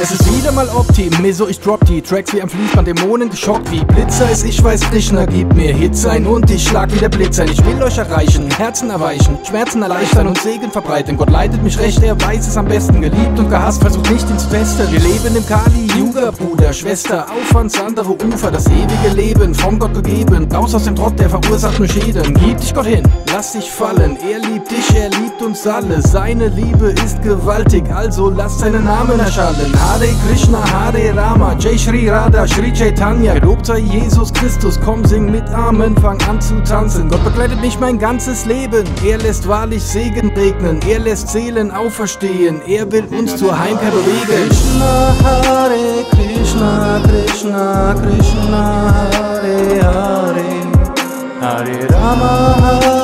Es ist wieder mal Opti, Meso, ich drop die Tracks wie am Fließband, Dämonen geschockt wie Blitzer ist, ich weiß, Krishna gibt mir Hits ein und ich schlag wie der Blitz ein. Ich will euch erreichen, Herzen erweichen, Schmerzen erleichtern und Segen verbreiten. Gott leitet mich recht, er weiß es am besten, geliebt und gehasst, versucht nicht ins Feste. Wir leben im Kali, Yuga, Bruder, Schwester, auf ans andere Ufer, das ewige Leben, vom Gott gegeben, raus aus dem Trott, der verursacht nur Schäden. Gib dich Gott hin, lass dich fallen, er liebt dich, er liebt uns alle, seine Liebe ist gewaltig, also lass seinen Namen erschallen. Hare Krishna, Hare Rama, Jai Shri Radha, Shri Chaitanya. Gelobt sei Jesus Christus, komm, sing mit Amen, fang an zu tanzen. Gott begleitet mich mein ganzes Leben. Er lässt wahrlich Segen regnen, er lässt Seelen auferstehen. Er will uns zur Heimkehr bewegen. Krishna Hare Krishna Krishna Krishna Hare Hare Hare Rama Hare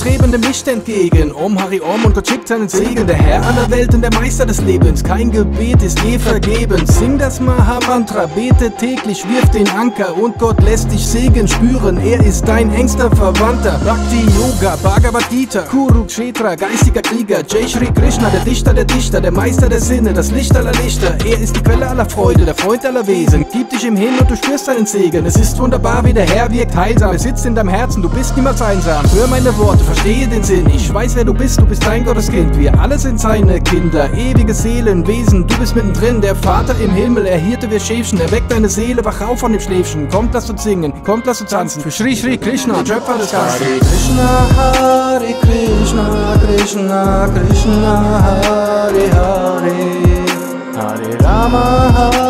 Kommt, wir streben dem Licht entgegen. Om Hari Om und Gott schickt seinen Segen. Der Herr aller Welten, der Meister des Lebens. Kein Gebet ist je vergebens. Sing das Mahamantra, bete täglich, wirf den Anker und Gott lässt dich Segen spüren. Er ist dein engster Verwandter. Bhakti Yoga, Bhagavad Gita, Kurukshetra, geistiger Krieger. Jai Shri Krishna, der Dichter der Dichter, der Meister der Sinne, das Licht aller Lichter. Er ist die Quelle aller Freude, der Freund aller Wesen. Gib dich ihm hin und du spürst seinen Segen. Es ist wunderbar, wie der Herr wirkt heilsam. Er sitzt in deinem Herzen, du bist niemals einsam. Hör meine Worte, verstehe den Sinn. Ich weiß, wer du bist, du bist dein Gotteskind. Wir alle sind seine Kinder, ewige Seelenwesen. Du bist mittendrin, der Vater im Himmel. Er Hirte, wir Schäfchen. Er weckt deine Seele, wach auf von dem Schläfchen. Kommt, lass uns singen, kommt, lass uns tanzen. Für Shri Shri Krishna, Schöpfer des Ganzen. Hare Krishna, Hare Krishna, Krishna, Krishna, Hare Hare, Hare Rama, Hare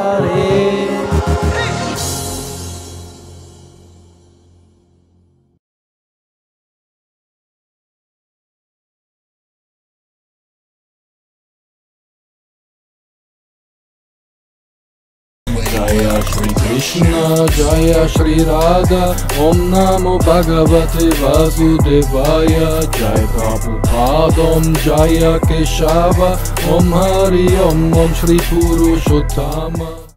Jaya श्रीकृष्ण जया श्री राधा। ॐ नमो भगवते वासुदेवाय। जय प्रभुपादं जय केशव। ॐ हरि ॐ ॐ श्रीपुरुषोधम